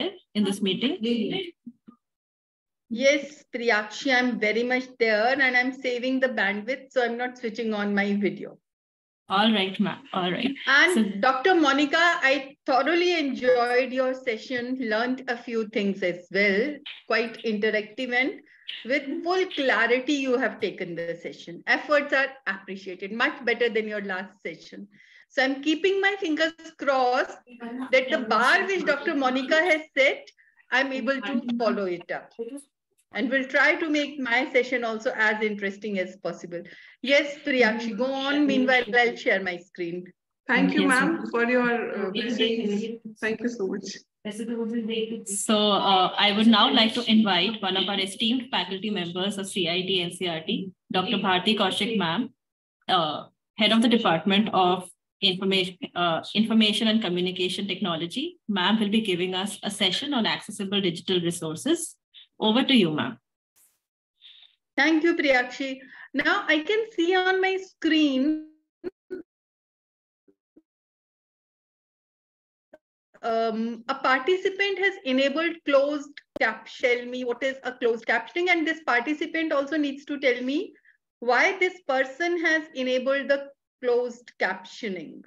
in this meeting? Yes, Priyakshi, I'm very much there and I'm saving the bandwidth, so I'm not switching on my video. All right, ma'am. All right. And so, Dr. Monica, I thoroughly enjoyed your session, learned a few things as well, quite interactive and with full clarity you have taken the session. Efforts are appreciated, much better than your last session. So I'm keeping my fingers crossed that the bar which Dr. Monica has set, I'm able to follow it up. And we'll try to make my session also as interesting as possible. Yes, Priyakshi, go on. Meanwhile, I'll share my screen. Thank you, ma'am, for your uh, Thank you so much. So uh, I would now like to invite one of our esteemed faculty members of CIET NCERT, Dr. Bharti Kaushik, ma'am, uh, head of the Department of Information, uh, Information and Communication Technology. Ma'am will be giving us a session on accessible digital resources. Over to you, ma'am. Thank you, Priyakshi. Now I can see on my screen um, a participant has enabled closed cap. Me what is a closed captioning, and this participant also needs to tell me why this person has enabled the closed captioning.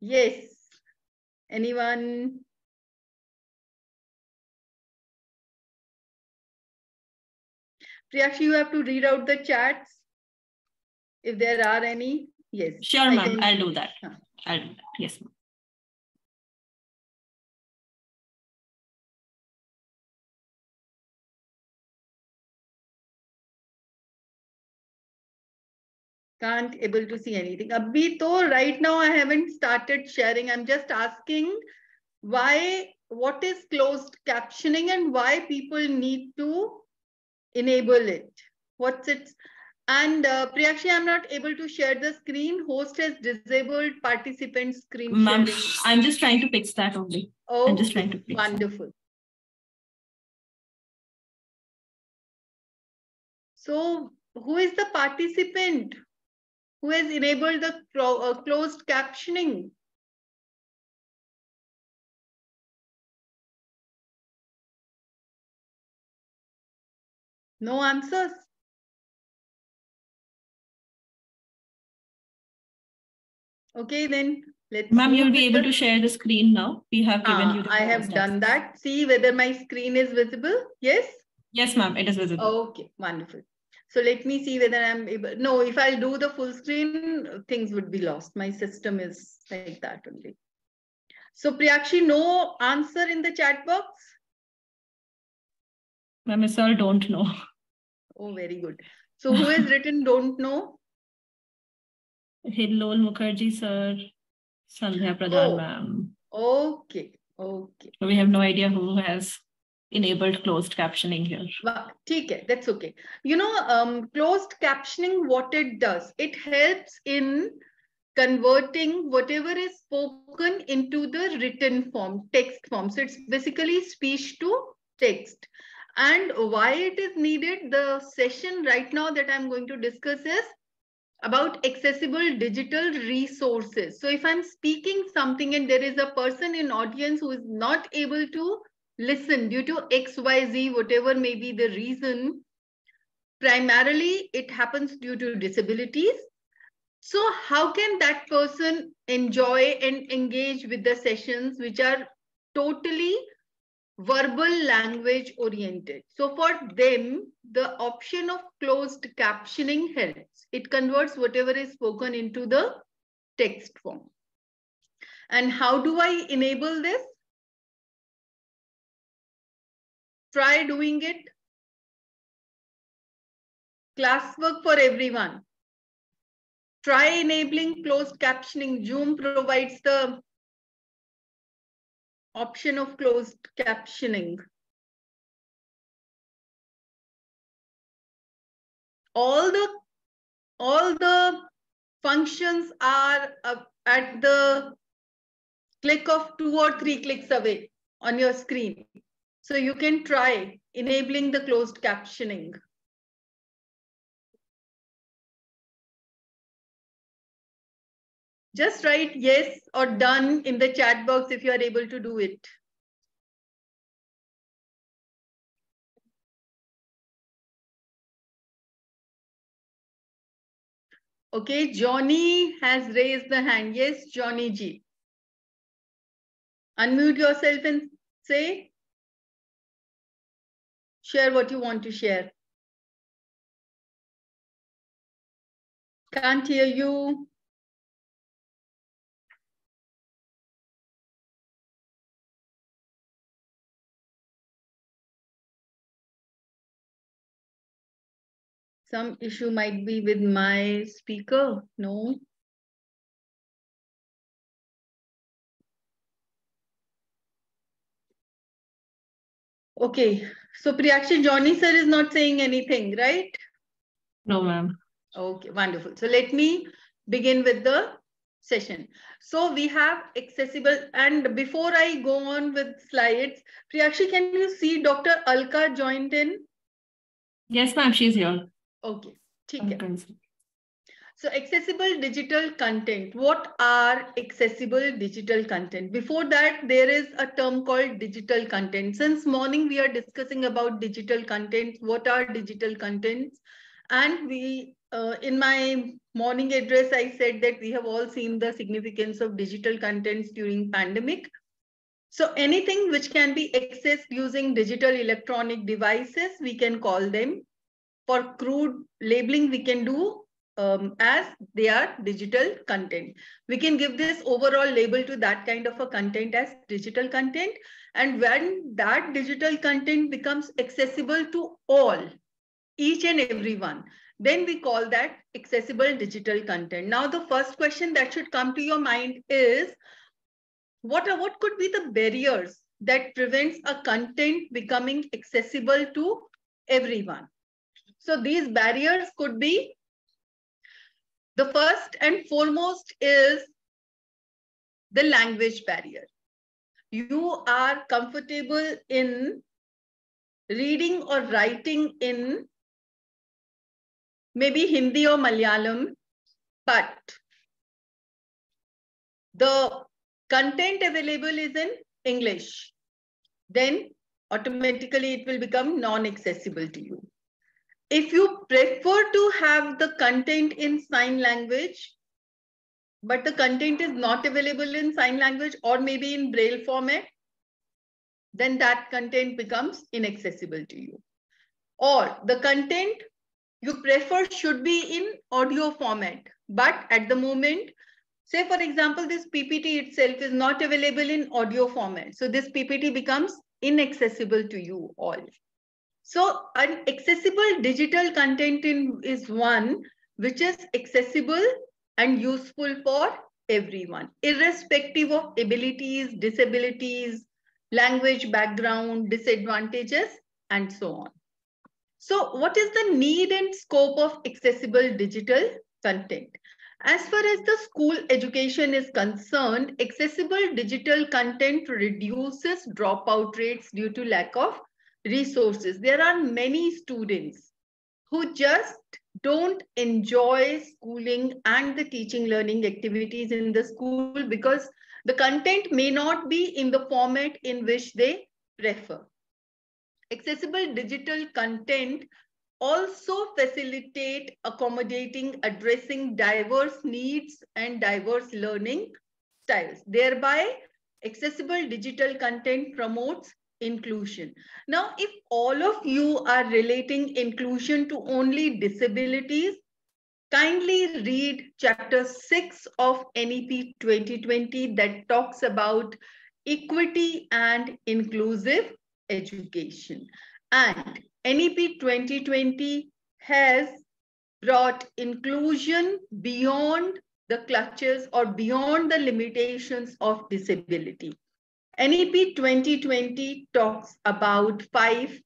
Yes. Anyone? Priyakshi, you have to read out the chats if there are any. Yes. Sure, ma'am. I'll do that. I'll do that. Yes, ma'am. Can't able to see anything. Abhi to right now I haven't started sharing. I'm just asking why, what is closed captioning and why people need to enable it. What's it? And uh, Priyakshi, I'm not able to share the screen. Host has disabled participant screen Ma'am, I'm just trying to fix that only. Oh, I'm just trying to fix wonderful. That. So who is the participant who has enabled the uh, closed captioning? No answers. Okay, then let's. Ma'am, you'll be able to share the screen now. We have given ah, you. I have done that. See whether my screen is visible. Yes. Yes, ma'am. It is visible. Okay, wonderful. So let me see whether I'm able. No, if I'll do the full screen, things would be lost. My system is like that only. So Priyakshi, no answer in the chat box. Ma'am, it's all don't know. Oh, very good. So who has written don't know? Hillol Mukherjee, sir. Sandhya Pradhan, oh, ma'am. Okay, okay. We have no idea who has enabled closed captioning here. Okay, that's okay. You know, um, closed captioning, what it does, it helps in converting whatever is spoken into the written form, text form. So it's basically speech to text. And why it is needed, the session right now that I'm going to discuss is about accessible digital resources. So if I'm speaking something and there is a person in audience who is not able to listen due to XYZ, whatever may be the reason, primarily it happens due to disabilities. So how can that person enjoy and engage with the sessions which are totally verbal language oriented. So for them, the option of closed captioning helps. It converts whatever is spoken into the text form. And how do I enable this? Try doing it. Classwork for everyone. Try enabling closed captioning. Zoom provides the option of closed captioning. All the, all the functions are at the click of two or three clicks away on your screen. So you can try enabling the closed captioning. Just write yes or done in the chat box if you are able to do it. Okay, Johnny has raised the hand. Yes, Johnny G. Unmute yourself and say, share what you want to share. Can't hear you. Some issue might be with my speaker. No. Okay. So Priyakshi, Johnny sir is not saying anything, right? No, ma'am. Okay, wonderful. So let me begin with the session. So we have accessible, and before I go on with slides, Priyakshi, can you see Dr. Alka joined in? Yes, ma'am, she's here. Okay, okay. So accessible digital content. What are accessible digital content? Before that, there is a term called digital content. Since morning, we are discussing about digital content. What are digital contents? And we, uh, in my morning address, I said that we have all seen the significance of digital contents during pandemic. So anything which can be accessed using digital electronic devices, we can call them. For crude labeling, we can do um, as they are digital content. We can give this overall label to that kind of a content as digital content. And when that digital content becomes accessible to all, each and every one, then we call that accessible digital content. Now, the first question that should come to your mind is, what, are, what could be the barriers that prevents a content becoming accessible to everyone? So these barriers could be, the first and foremost is the language barrier. You are comfortable in reading or writing in maybe Hindi or Malayalam, but the content available is in English. Then automatically it will become non-accessible to you. If you prefer to have the content in sign language, but the content is not available in sign language or maybe in braille format, then that content becomes inaccessible to you. Or the content you prefer should be in audio format. But at the moment, say for example, this PPT itself is not available in audio format. So this PPT becomes inaccessible to you all. So an accessible digital content in, is one which is accessible and useful for everyone, irrespective of abilities, disabilities, language background, disadvantages, and so on. So what is the need and scope of accessible digital content? As far as the school education is concerned, accessible digital content reduces dropout rates due to lack of resources. There are many students who just don't enjoy schooling and the teaching learning activities in the school because the content may not be in the format in which they prefer. Accessible digital content also facilitate accommodating, addressing diverse needs and diverse learning styles. Thereby, accessible digital content promotes inclusion. Now, if all of you are relating inclusion to only disabilities, kindly read chapter 6 of NEP 2020 that talks about equity and inclusive education. And NEP 2020 has brought inclusion beyond the clutches or beyond the limitations of disability. NEP 2020 talks about five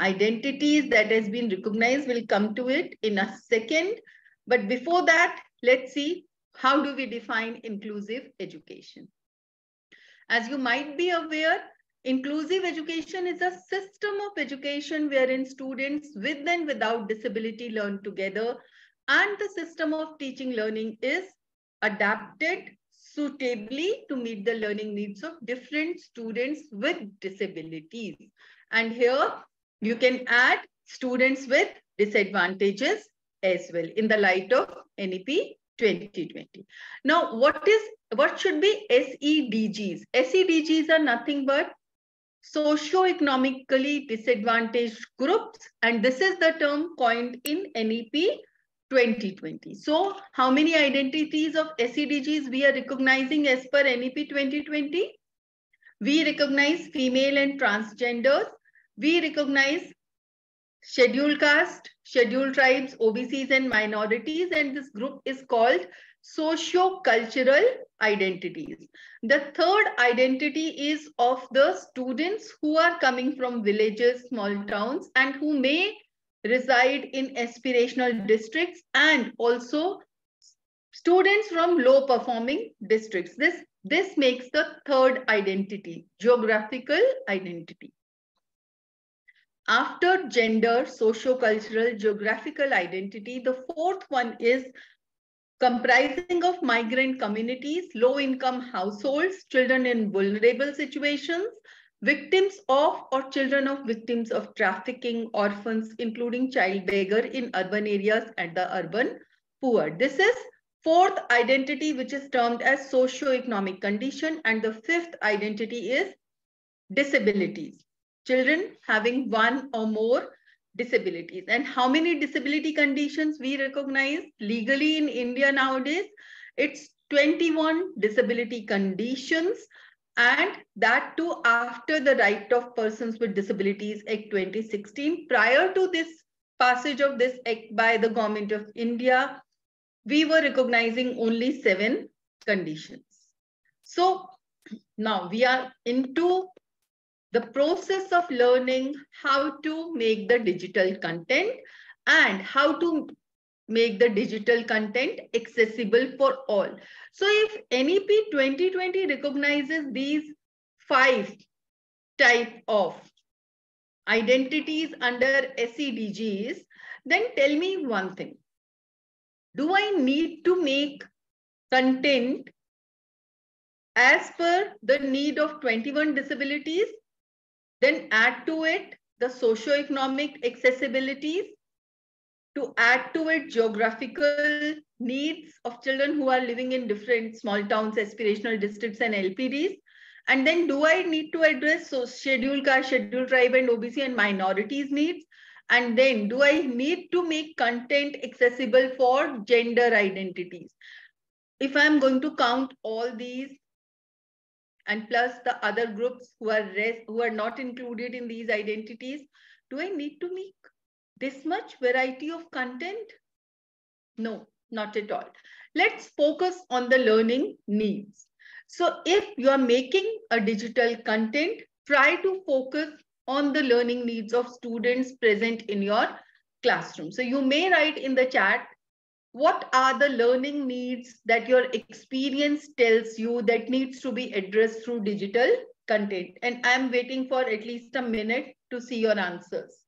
identities that has been recognized. We'll come to it in a second. But before that, let's see how do we define inclusive education. As you might be aware, Inclusive education is a system of education wherein students with and without disability learn together and the system of teaching learning is adapted suitably to meet the learning needs of different students with disabilities. And here you can add students with disadvantages as well in the light of NEP 2020. Now, what is what should be SEDGs? SEDGs are nothing but socio-economically disadvantaged groups, and this is the term coined in NEP 2020. So, how many identities of SEDGs we are recognizing as per NEP 2020? We recognize female and transgenders. We recognize scheduled caste, scheduled tribes, OBCs, and minorities. And this group is called socio-cultural identities. The third identity is of the students who are coming from villages, small towns, and who may reside in aspirational districts and also students from low performing districts. This, this makes the third identity, geographical identity. After gender, socio-cultural, geographical identity, the fourth one is comprising of migrant communities, low-income households, children in vulnerable situations, victims of or children of victims of trafficking, orphans, including child beggar in urban areas and the urban poor. This is fourth identity, which is termed as socio-economic condition. And the fifth identity is disabilities children having one or more disabilities. And how many disability conditions we recognize legally in India nowadays? It's 21 disability conditions and that too after the Right of Persons with Disabilities Act 2016. Prior to this passage of this act by the government of India, we were recognizing only seven conditions. So now we are into the process of learning how to make the digital content and how to make the digital content accessible for all. So if NEP 2020 recognizes these five type of identities under SEDGs, then tell me one thing. Do I need to make content as per the need of 21 disabilities then add to it the socio-economic accessibilities, to add to it geographical needs of children who are living in different small towns, aspirational districts and LPDs. And then do I need to address so schedule caste, schedule tribe and OBC and minorities needs? And then do I need to make content accessible for gender identities? If I'm going to count all these and plus the other groups who are who are not included in these identities do i need to make this much variety of content no not at all let's focus on the learning needs so if you are making a digital content try to focus on the learning needs of students present in your classroom so you may write in the chat what are the learning needs that your experience tells you that needs to be addressed through digital content? And I'm waiting for at least a minute to see your answers.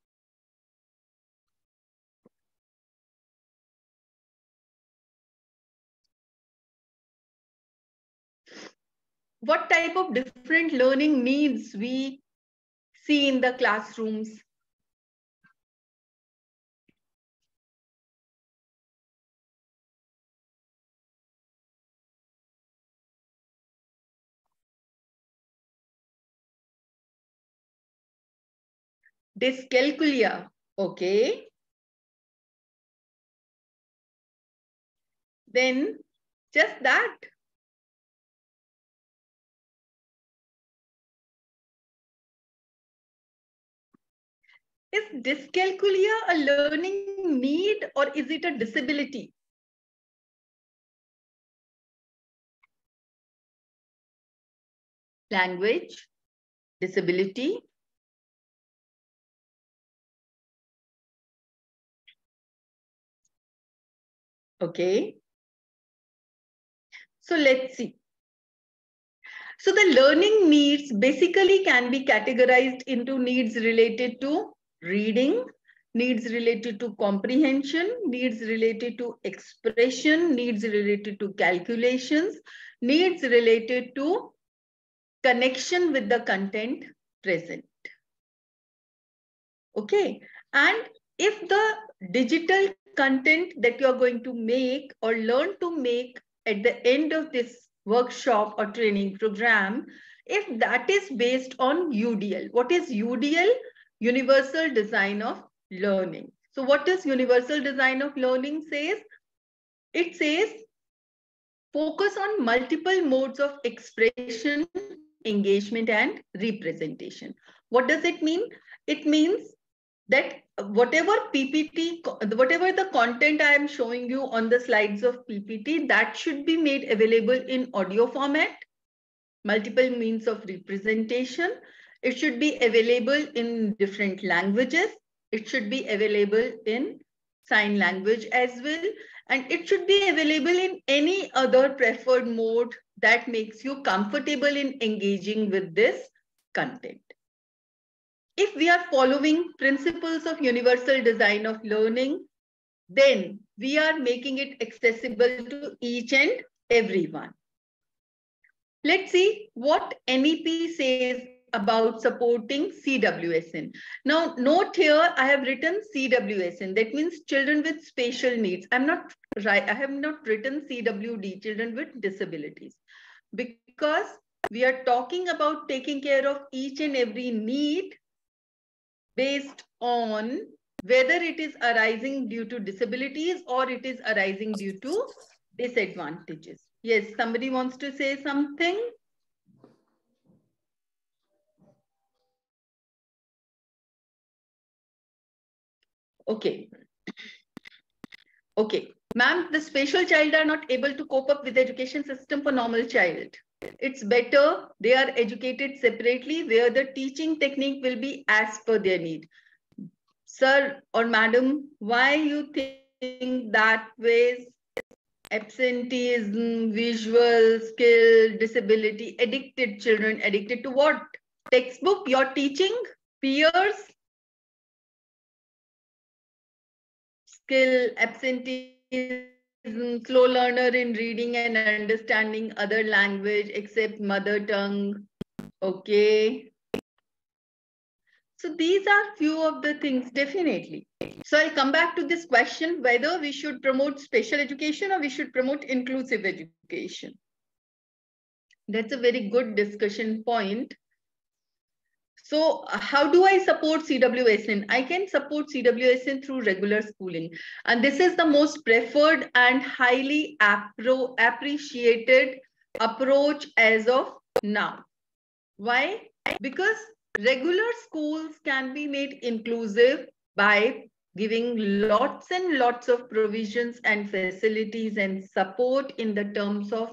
What type of different learning needs we see in the classrooms Dyscalculia, okay. Then just that. Is dyscalculia a learning need or is it a disability? Language, disability, Okay. So let's see. So the learning needs basically can be categorized into needs related to reading, needs related to comprehension, needs related to expression, needs related to calculations, needs related to connection with the content present. Okay, and if the digital content that you're going to make or learn to make at the end of this workshop or training program, if that is based on UDL, what is UDL? Universal Design of Learning. So what does Universal Design of Learning says? It says focus on multiple modes of expression, engagement, and representation. What does it mean? It means that whatever PPT, whatever the content I am showing you on the slides of PPT, that should be made available in audio format, multiple means of representation. It should be available in different languages. It should be available in sign language as well. And it should be available in any other preferred mode that makes you comfortable in engaging with this content. If we are following principles of universal design of learning, then we are making it accessible to each and everyone. Let's see what NEP says about supporting CWSN. Now, note here, I have written CWSN. That means children with special needs. I'm not right. I have not written CWD, children with disabilities, because we are talking about taking care of each and every need based on whether it is arising due to disabilities or it is arising due to disadvantages. Yes, somebody wants to say something? Okay. Okay. Ma'am, the special child are not able to cope up with the education system for normal child. It's better they are educated separately where the teaching technique will be as per their need. Sir or madam, why you think that ways absenteeism, visual skill, disability, addicted children, addicted to what? Textbook, you're teaching, peers, skill, absenteeism, slow learner in reading and understanding other language except mother tongue. Okay. So these are few of the things, definitely. So I'll come back to this question, whether we should promote special education or we should promote inclusive education. That's a very good discussion point. So uh, how do I support CWSN? I can support CWSN through regular schooling. And this is the most preferred and highly appreciated approach as of now. Why? Because regular schools can be made inclusive by giving lots and lots of provisions and facilities and support in the terms of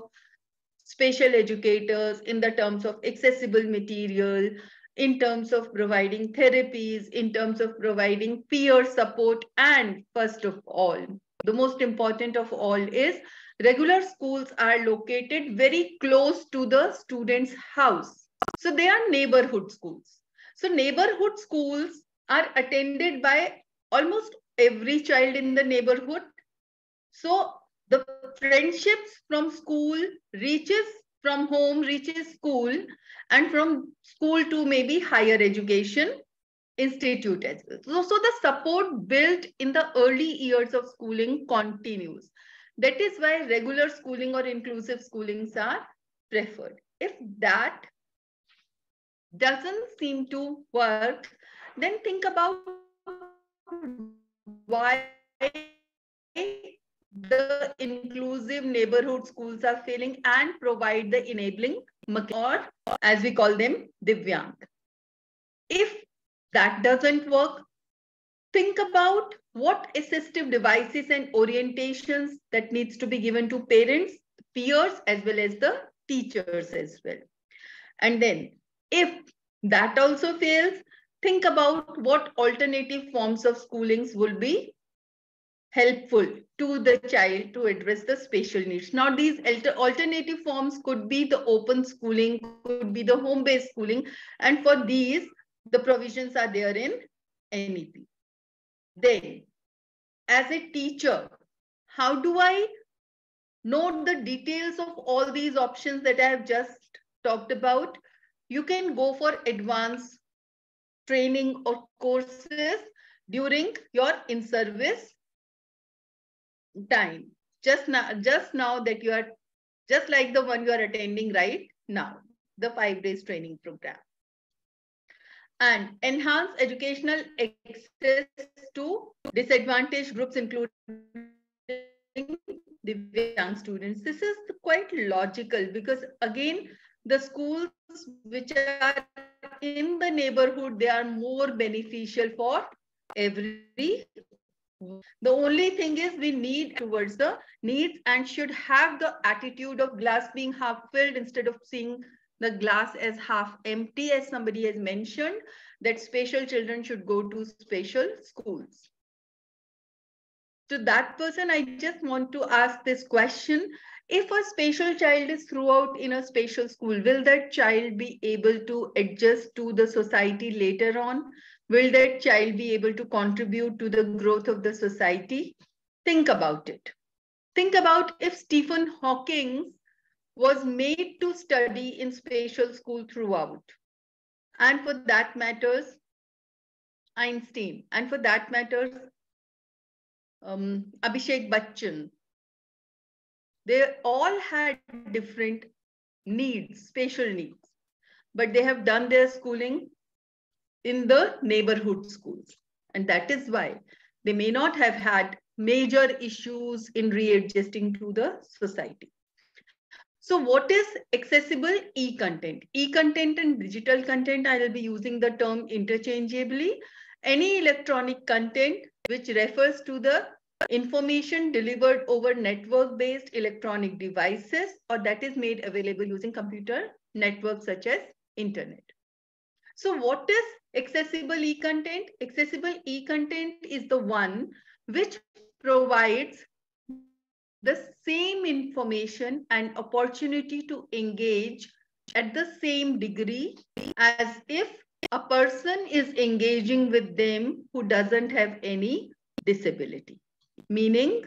special educators, in the terms of accessible material, in terms of providing therapies, in terms of providing peer support, and first of all, the most important of all is regular schools are located very close to the student's house. So they are neighborhood schools. So neighborhood schools are attended by almost every child in the neighborhood. So the friendships from school reaches from home reaches school and from school to maybe higher education institute as well. So, so the support built in the early years of schooling continues. That is why regular schooling or inclusive schoolings are preferred. If that doesn't seem to work, then think about why the inclusive neighborhood schools are failing and provide the enabling or as we call them divyang. If that doesn't work think about what assistive devices and orientations that needs to be given to parents peers as well as the teachers as well. And then if that also fails think about what alternative forms of schoolings will be helpful to the child to address the special needs. Now, these alternative forms could be the open schooling, could be the home-based schooling. And for these, the provisions are there in NEP. Then, as a teacher, how do I note the details of all these options that I have just talked about? You can go for advanced training or courses during your in-service time. Just now, just now that you are, just like the one you are attending right now, the five days training program. And enhance educational access to disadvantaged groups, including the young students. This is quite logical because again, the schools which are in the neighborhood, they are more beneficial for every the only thing is we need towards the needs and should have the attitude of glass being half filled instead of seeing the glass as half empty as somebody has mentioned that special children should go to special schools. To that person i just want to ask this question. If a special child is throughout in a special school will that child be able to adjust to the society later on will that child be able to contribute to the growth of the society think about it think about if stephen hawking was made to study in special school throughout. And for that matters, Einstein. And for that matters, um, Abhishek Bachchan. They all had different needs, special needs, but they have done their schooling in the neighborhood schools. And that is why they may not have had major issues in readjusting to the society. So what is accessible e-content? E-content and digital content, I will be using the term interchangeably. Any electronic content which refers to the information delivered over network-based electronic devices or that is made available using computer networks such as internet. So what is accessible e-content? Accessible e-content is the one which provides the same information and opportunity to engage at the same degree as if a person is engaging with them who doesn't have any disability. Meaning,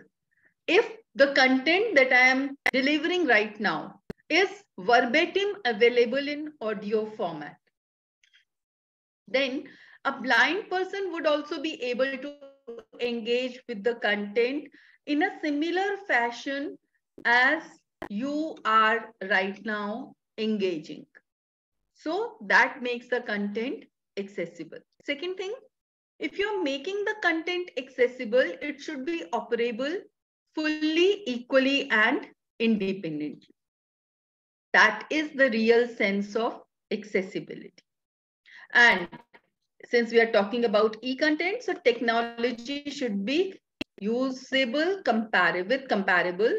if the content that I am delivering right now is verbatim available in audio format, then a blind person would also be able to engage with the content in a similar fashion as you are right now engaging. So that makes the content accessible. Second thing, if you're making the content accessible, it should be operable fully, equally, and independently. That is the real sense of accessibility. And since we are talking about e-content, so technology should be usable comparable with comparable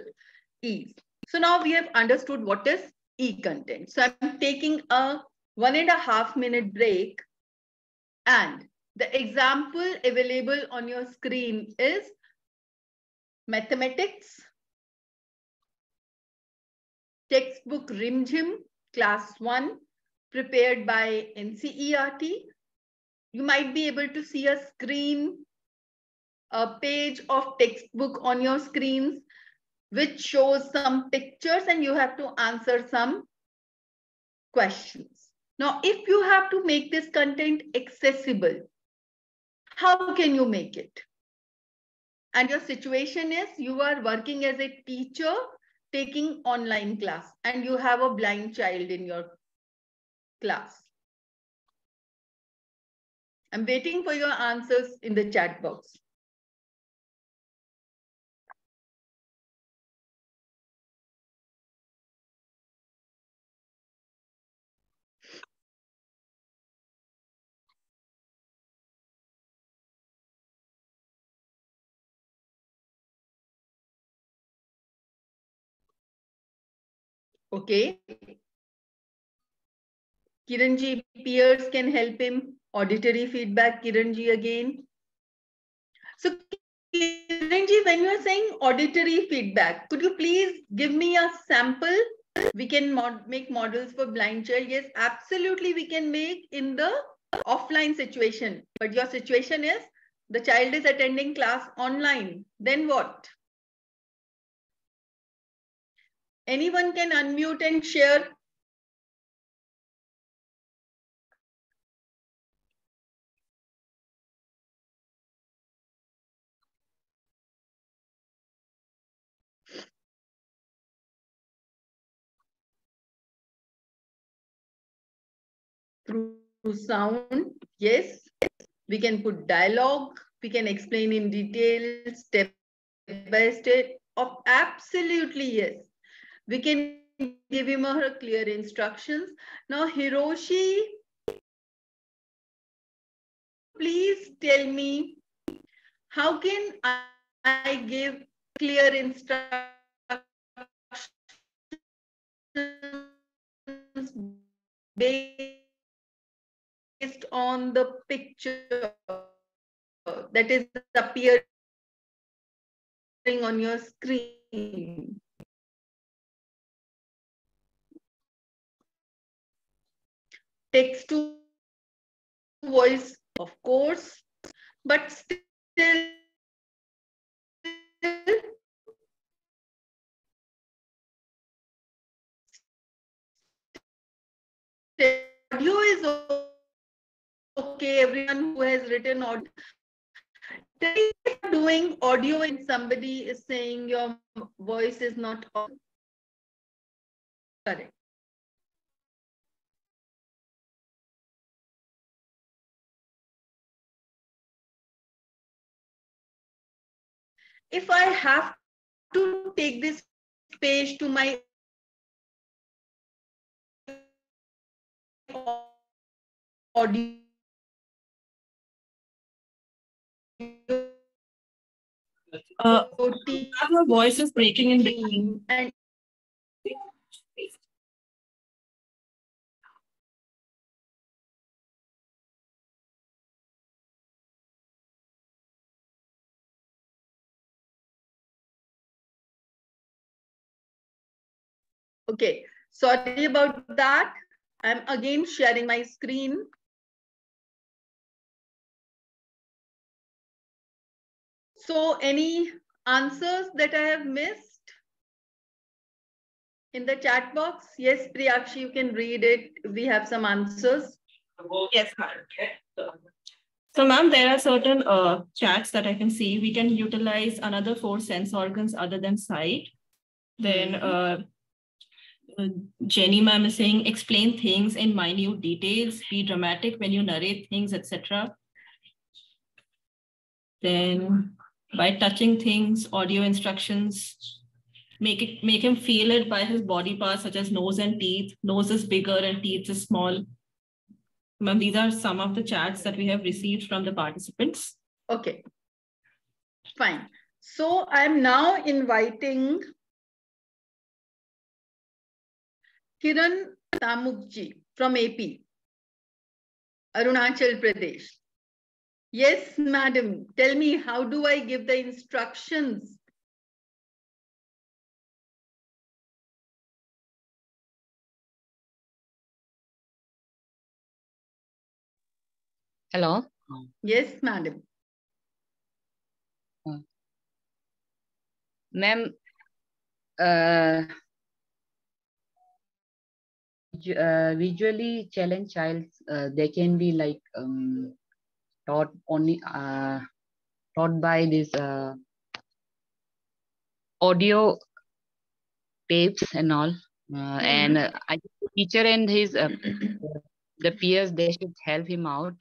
ease. So now we have understood what is e-content. So I'm taking a one and a half minute break and the example available on your screen is mathematics, textbook RimJhim, class one, prepared by NCERT. You might be able to see a screen a page of textbook on your screens which shows some pictures and you have to answer some questions. Now, if you have to make this content accessible, how can you make it? And your situation is you are working as a teacher taking online class and you have a blind child in your class. I'm waiting for your answers in the chat box. Okay. Kiranji, peers can help him. Auditory feedback, Kiranji again. So Kiranji, when you are saying auditory feedback, could you please give me a sample? We can mod make models for blind child. Yes, absolutely we can make in the offline situation. But your situation is the child is attending class online. Then what? Anyone can unmute and share through sound. Yes, we can put dialogue. We can explain in detail, step by step. Of absolutely yes. We can give him or her clear instructions. Now, Hiroshi, please tell me how can I give clear instructions based based on the picture that is appearing on your screen. Text to voice, of course, but still okay, everyone who has written audio, doing audio and somebody is saying your voice is not on. Correct. If I have to take this page to my audio Uh, your voice is breaking in between. And Okay, sorry about that. I'm again sharing my screen. So any answers that I have missed in the chat box? Yes, Priyakshi, you can read it. We have some answers. Yes, ma'am. So, ma'am, there are certain uh, chats that I can see. We can utilize another four sense organs other than sight. Then mm-hmm. uh, uh, Jenny ma'am is saying, explain things in minute details, be dramatic when you narrate things, etc. Then by touching things, audio instructions, make it make him feel it by his body parts such as nose and teeth. Nose is bigger and teeth is small. Ma'am, these are some of the chats that we have received from the participants. Okay, fine. So I'm now inviting Kiran Tamukji from AP, Arunachal Pradesh. Yes, madam. Tell me, how do I give the instructions? Hello. Yes, madam. Uh, Ma'am, uh, uh, visually challenged child, uh, they can be like um, taught only uh, taught by this uh, audio tapes and all. Uh, mm-hmm. And uh, I think the teacher and his uh, the peers they should help him out,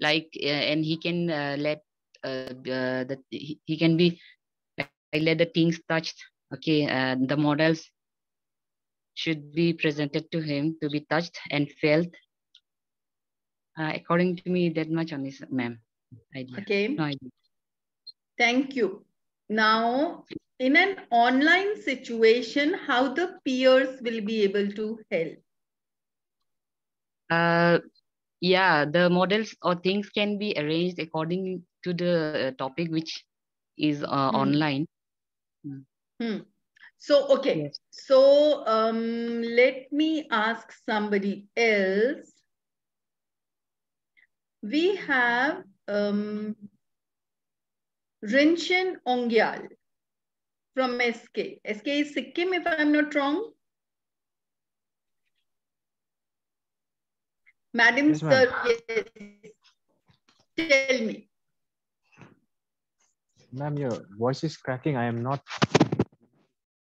like uh, and he can uh, let uh, the he, he can be like, let the things touched. Okay, uh, the models should be presented to him to be touched and felt uh, according to me, that much on this, ma'am. Okay. No idea. Thank you. Now, in an online situation, how the peers will be able to help? Uh, yeah, the models or things can be arranged according to the uh, topic which is uh, hmm. online. Hmm. So, okay. Yes. So, um, let me ask somebody else we have um, Rinchin Ongyal from SK. SK is Sikkim, if I'm not wrong. Madam, Yes, sir, yes. Tell me. Ma'am, your voice is cracking. I am not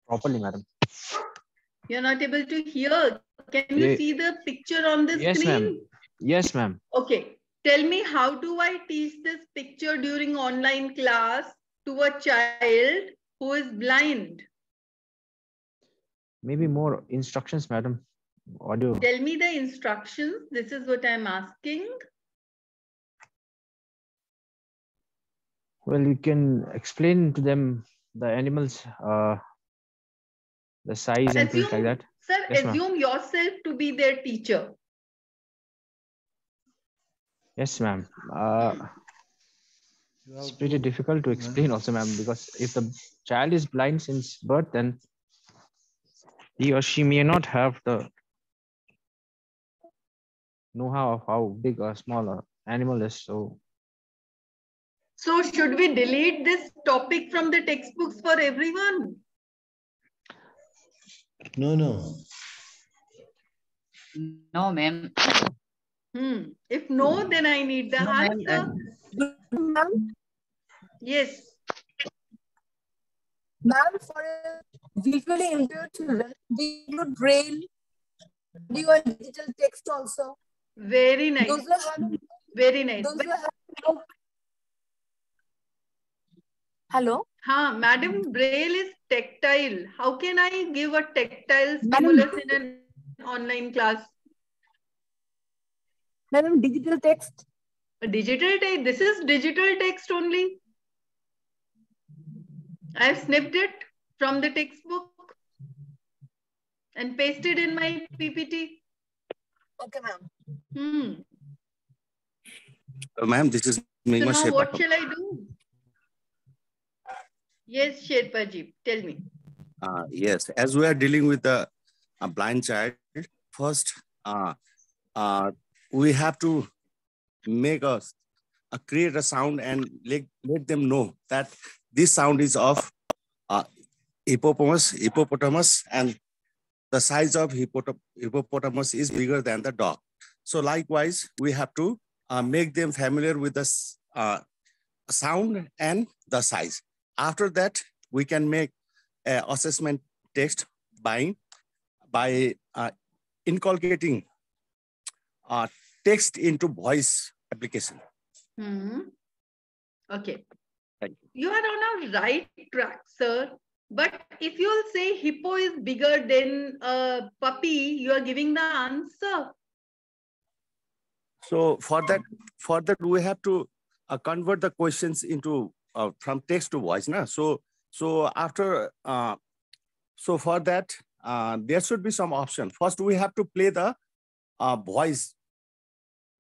properly, madam. You're not able to hear. Can you see the picture on the Yes, screen? ma'am. Yes, ma'am. Okay. Tell me, how do I teach this picture during online class to a child who is blind? Maybe more instructions, madam. Audio. Tell me the instructions. This is what I'm asking. Well, you can explain to them the animals, uh, the size and things like that. Sir, Yes, assume yourself to be their teacher. Yes, ma'am. Uh, it's pretty difficult to explain also, ma'am, because if the child is blind since birth, then he or she may not have the know-how of how big or small a animal is. So So should we delete this topic from the textbooks for everyone? No, no. No, ma'am. Hmm. If no, then I need the No, ma'am, answer. Yes. Ma'am, for a visually impaired children, we use braille, we use digital text also. Very nice. Those who have, Very nice. those But, who have no... Hello? huh, Madam, Braille is tactile. How can I give a tactile Madam- stimulus in an online class? Madam, digital text. A digital text. This is digital text only. I've snipped it from the textbook and pasted in my PPT. Okay, ma'am. Hmm. Uh, Ma'am, this is So now what shall I do? Yes, Sherpa ji, tell me. Uh, yes, as we are dealing with a, a blind child, first uh, uh, we have to make a, a create a sound and let, let them know that this sound is of uh, hippopotamus, hippopotamus, and the size of hippopotamus is bigger than the dog. So likewise, we have to uh, make them familiar with the uh, sound and the size. After that, we can make uh, assessment text by by uh, inculcating uh, text into voice application. Hmm. Okay. Thank You are on a right track, sir. But if you'll say hippo is bigger than a puppy, you are giving the answer. So for that, for that we have to uh, convert the questions into uh, from text to voice. Na? So so after uh, so for that uh, there should be some option. First we have to play the uh, voice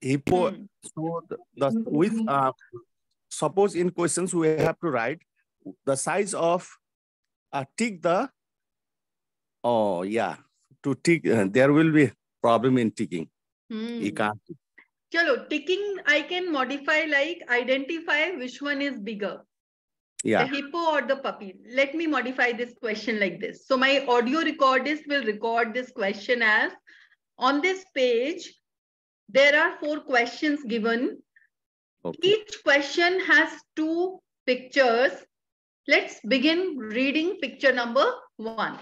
hippo. Hmm. So the, the with uh, suppose in questions we have to write the size of uh, tick the oh yeah to tick uh, there will be problem in ticking. Hmm. You can't. Chalo, ticking I can modify like identify which one is bigger. Yeah. the hippo or the puppy? Let me modify this question like this. So my audio recordist will record this question as on this page, there are four questions given. Okay. Each question has two pictures. Let's begin reading picture number one.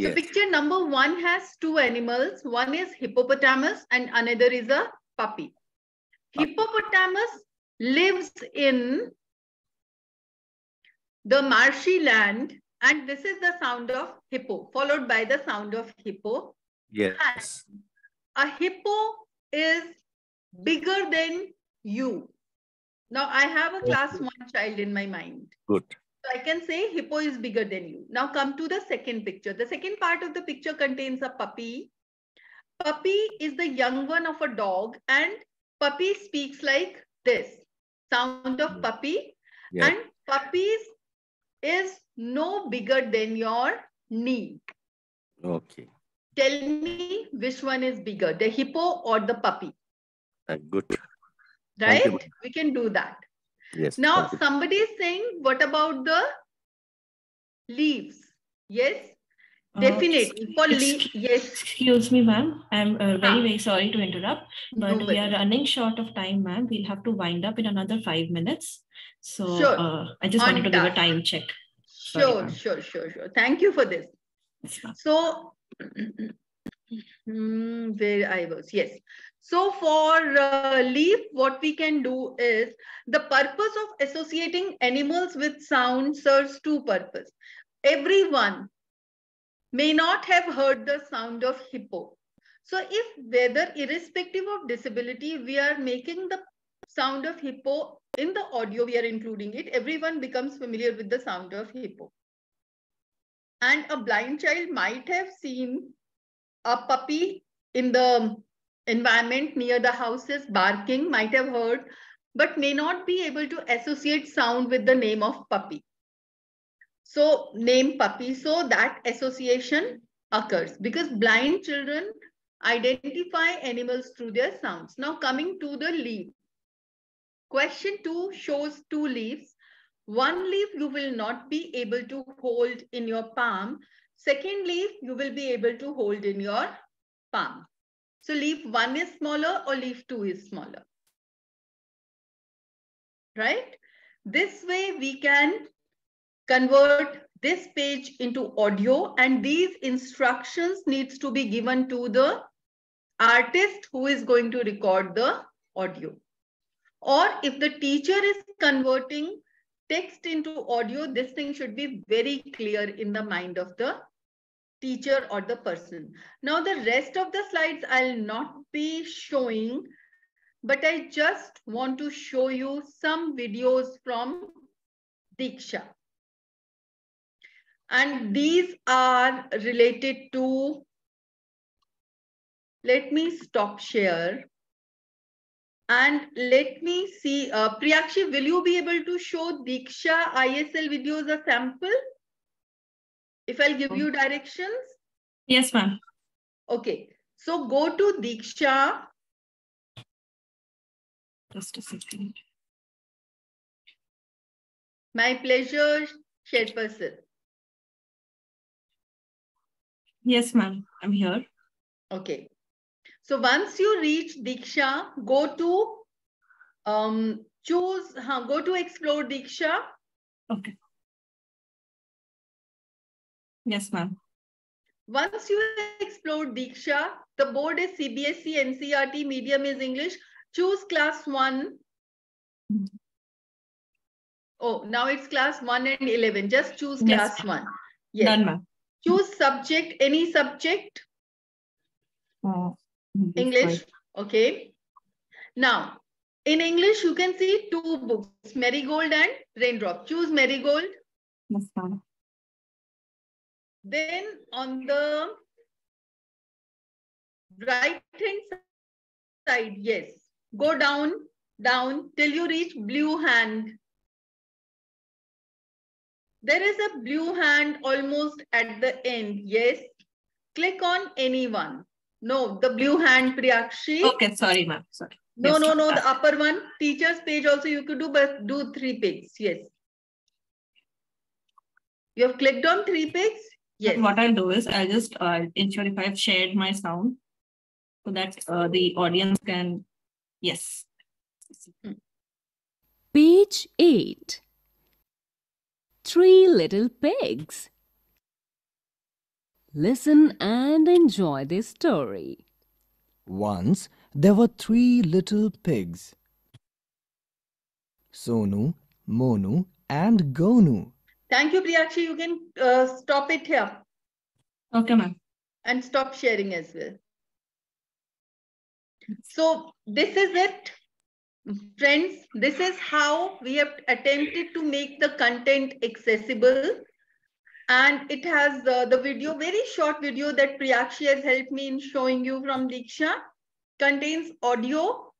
So picture number one has two animals. One is hippopotamus and another is a puppy. Ah. Hippopotamus lives in the marshy land and this is the sound of hippo followed by the sound of hippo. Yes. A hippo is bigger than you. Now I have a class one child in my mind. Good. So I can say hippo is bigger than you. Now come to the second picture. The second part of the picture contains a puppy. Puppy is the young one of a dog and puppy speaks like this. Sound of hmm. puppy. Yeah. And puppies is no bigger than your knee. Okay. Tell me which one is bigger, the hippo or the puppy, Uh, good. Right? you. We can do that. Yes. Now, somebody is saying, what about the leaves? Yes, Uh, definitely. For ex- leaf, yes. Excuse me, ma'am. I'm uh, very, Ah. very sorry to interrupt, but No we are running short of time, ma'am. We'll have to wind up in another five minutes. So Sure. uh, I just On wanted to give a time check. Sorry, Sure, ma'am. sure, sure, sure. Thank you for this. Yes. So, where I was, yes. So for uh, leaf, what we can do is the purpose of associating animals with sound serves two purpose. Everyone may not have heard the sound of hippo. So if whether irrespective of disability, we are making the sound of hippo in the audio, we are including it, everyone becomes familiar with the sound of hippo. And a blind child might have seen a puppy in the environment near the houses barking, might have heard, but may not be able to associate sound with the name of puppy. So name puppy, so that association occurs because blind children identify animals through their sounds. Now coming to the leaf. Question two shows two leaves. One leaf you will not be able to hold in your palm. Second leaf you will be able to hold in your palm. So leaf one is smaller or leaf two is smaller. Right? This way we can convert this page into audio and these instructions needs to be given to the artist who is going to record the audio. Or if the teacher is converting text into audio, this thing should be very clear in the mind of the teacher or the person. Now the rest of the slides I'll not be showing, but I just want to show you some videos from Diksha. And these are related to, let me stop share. And let me see, uh, Priyakshi, will you be able to show Diksha ISL videos a sample? If I'll give you directions? Yes, ma'am. Okay, so go to Diksha. Just a second. My pleasure, Chairperson. Yes, ma'am. I'm here. Okay. So once you reach Diksha, go to um, choose, huh, go to explore Diksha. Okay. Yes, ma'am. Once you explore Diksha, the board is CBSE, NCERT, medium is English. Choose class one. Mhm. Oh, now it's class one and 11. Just choose Yes. class one. Yes. Done, ma'am. Choose subject, any subject. Uh, Mm-hmm. English. Okay. Now, in English, you can see two books, Marigold and Raindrop. Choose Marigold. Yes, ma'am. Then on the right hand side, yes, go down, down till you reach blue hand. There is a blue hand almost at the end. Yes. Click on anyone. No, the blue hand, Priyakshi. Okay, sorry, ma'am. Sorry. No, Yes, no, no, ma'am. the upper one, teacher's page also you could do, but do three pics. Yes. You have clicked on three pics? Yes. What I'll do is I'll just uh, ensure if I've shared my sound so that uh, the audience can, yes. Page 8 Three Little Pigs. Listen and enjoy this story. Once there were three little pigs Sonu, Monu, and Gonu. Thank you, Priyakshi. You can uh, stop it here Okay, ma'am. and stop sharing as well. So this is it. Friends, this is how we have attempted to make the content accessible. And it has uh, the video, very short video that Priyakshi has helped me in showing you from Diksha, contains audio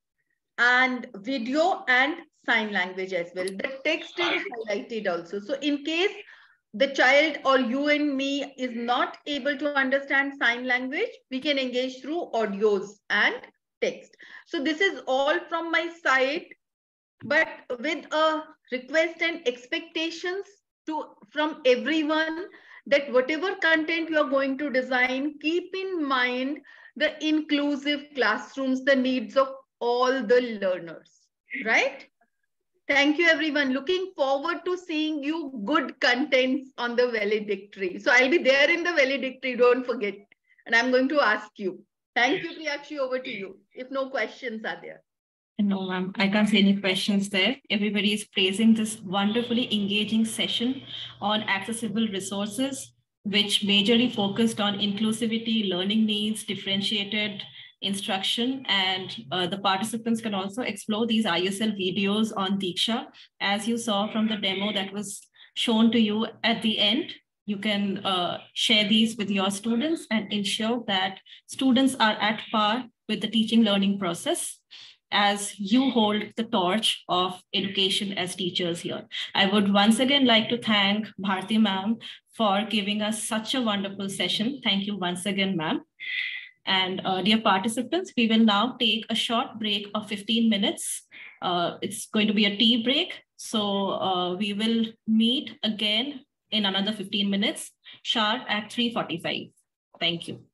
and video and sign language as well. The text is highlighted also. So in case the child or you and me is not able to understand sign language, we can engage through audios and text. So this is all from my side. but with a request and expectations to from everyone that whatever content you are going to design, keep in mind the inclusive classrooms, the needs of all the learners, right? Thank you, everyone. Looking forward to seeing you good contents on the valedictory. So I'll be there in the valedictory, don't forget. And I'm going to ask you. Thank you, Priyakshi, over to you. If no questions are there. No, ma'am, I can't see any questions there. Everybody is praising this wonderfully engaging session on accessible resources, which majorly focused on inclusivity, learning needs, differentiated instruction, and uh, the participants can also explore these ISL videos on Diksha. As you saw from the demo that was shown to you at the end, you can uh, share these with your students and ensure that students are at par with the teaching learning process as you hold the torch of education as teachers here. I would once again like to thank Bharti ma'am for giving us such a wonderful session. Thank you once again, ma'am. And uh, dear participants, we will now take a short break of 15 minutes. Uh, it's going to be a tea break. So uh, we will meet again in another 15 minutes, sharp at 3.45. Thank you.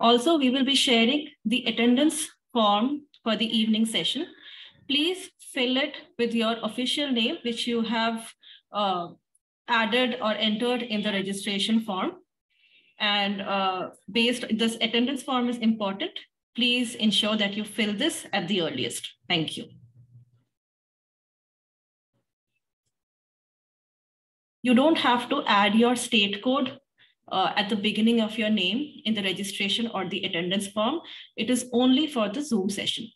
Also, we will be sharing the attendance form for the evening session. Please fill it with your official name, which you have uh, added or entered in the registration form. And uh, based, this attendance form is important. Please ensure that you fill this at the earliest. Thank you. You don't have to add your state code uh, at the beginning of your name in the registration or the attendance form. It is only for the Zoom session.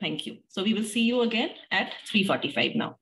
Thank you. So we will see you again at 3.45 now.